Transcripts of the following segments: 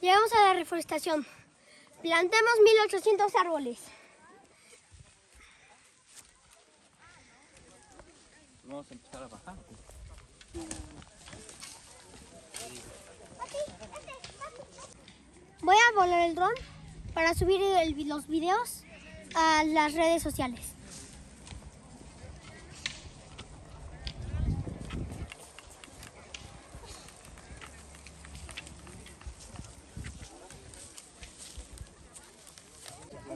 Llegamos a la reforestación. Plantemos 1800 árboles. Vamos a empezar a bajar. Voy a volar el dron para subir el- los videos a las redes sociales.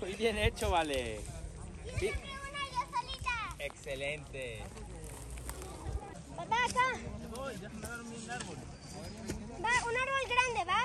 Muy bien hecho, vale. Sí. Excelente. Papá, acá. Va, un árbol grande, ¿va?